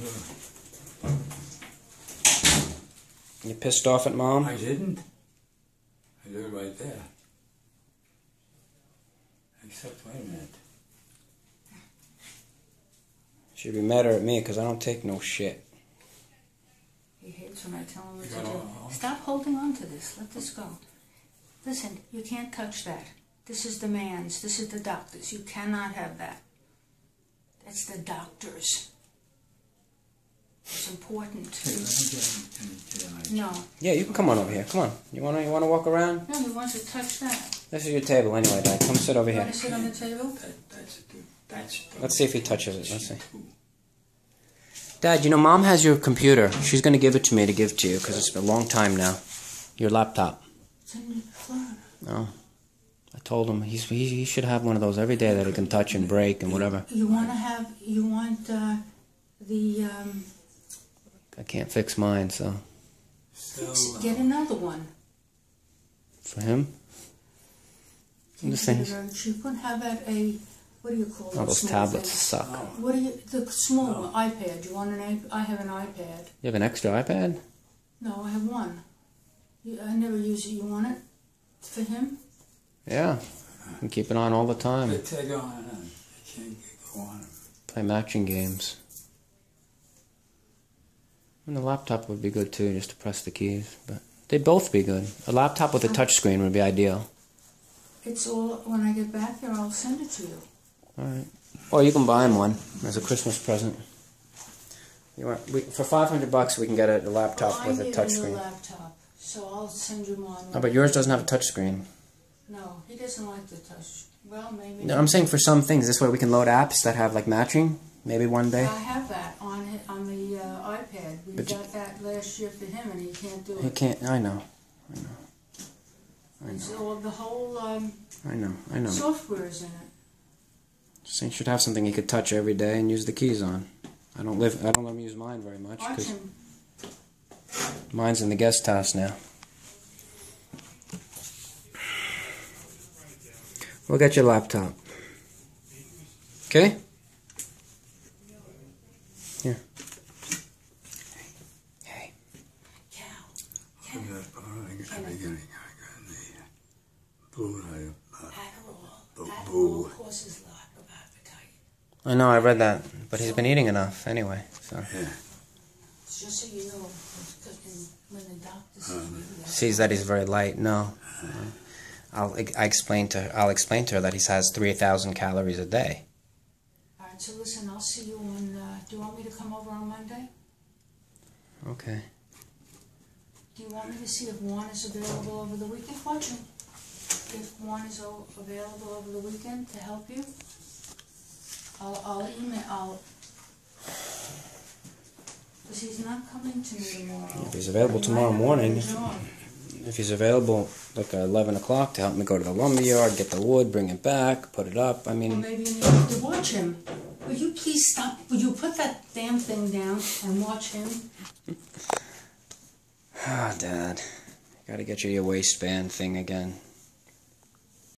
Mm-hmm. You pissed off at mom? I didn't. I do it right there. Except, wait a minute. She'd be madder at me because I don't take no shit. He hates when I tell him what You to do. all- all- Stop holding on to this. Let this go. Listen, you can't touch that. This is the man's. This is the doctor's. You cannot have that. That's the doctor's. It's important. Hey, let me get, let me get an idea. No, Yeah, you can come on over here. Come on. You wanna you wanna walk around? no, he wants to touch that. This is your table anyway, Dad. Come sit over You here. want to sit on the table? That, that's a good, that's. Let's see if he touches it. Let's see. Dad, you know mom has your computer. She's gonna give it to me to give to you because it's been a long time now. Your laptop. It's in the floor. No. I told him he's, he, he should have one of those every day that he can touch and break and whatever. You want to have, you want uh, the, um, I can't fix mine, so Still, uh, get another one. for him. I'm just saying. You couldn't have at a, what do you call All those those tablets things? suck. What do you, the small one, iPad, you want an iP- I have an iPad. You have an extra iPad? No, I have one. I never use it, you want it for him? Yeah. I keep it on all the they time. take on, and they can't go on. Play matching games. And the laptop would be good too, just to press the keys. But they'd both be good. A laptop with a touch screen would be ideal. It's all, when I get back there, I'll send it to you. All right. Or you can buy him one as a Christmas present. You want we, for five hundred bucks we can get a, a laptop Well, with a touch screen. laptop, so I'll send you one. Oh, but yours doesn't have a touch screen. No, he doesn't like the touch. Well, maybe. No, I'm saying for some things. This way we can load apps that have like matching. Maybe one day. I have that on it, on the uh, iPad. We But you- got that last year for him, and he can't do He it. can't. I know. I know. I know. all, the whole um, I know. I know. software is in it. So you should have something he could touch every day and use the keys on. I don't live. I don't let him use mine very much because mine's in the guest house now. We'll get your laptop. Okay. Here. Hey. Cal. I got, I the beginning, I got the blue, I, Adderall. Boo- Adderall boo. causes lack of appetite. I know. I read that, but he's been eating enough anyway. So yeah. Just so you know, when the doctor sees me, he has- sees that he's very light. No. I'll I explain to her, I'll explain to her that he has three thousand calories a day. All right, so listen, I'll see you on. Uh, do you want me to come over on Monday? Okay. Do you want me to see if Juan is available over the weekend? Watch him. If Juan is available over the weekend to help you, I'll, I'll email. I'll. Because he's not coming to me tomorrow. If he's available tomorrow morning. If he's available like at eleven o'clock to help me go to the lumber yard, get the wood, bring it back, put it up. I Well, mean, maybe you need to watch him. Will you please stop? Will you put that damn thing down and watch him? Ah, Dad, gotta get you your waistband thing again.